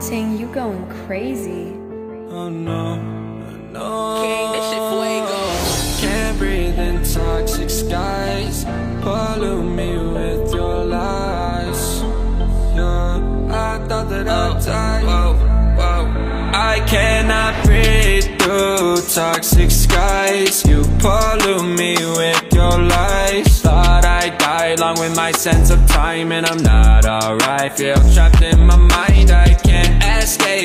Ting, you going crazy. Oh no, no. King, this shit fuego. Can't breathe in toxic skies. Pollute me with your lies. Yeah, I thought that I'd die. Whoa, whoa. I cannot breathe through toxic skies. You pollute me with your lies. Thought I died along with my sense of time, and I'm not alright. Feel trapped in my mind.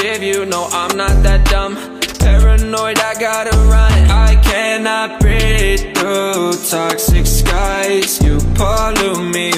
forgive you, no I'm not that dumb. Paranoid, I gotta run. I cannot breathe through toxic skies. You pollute me.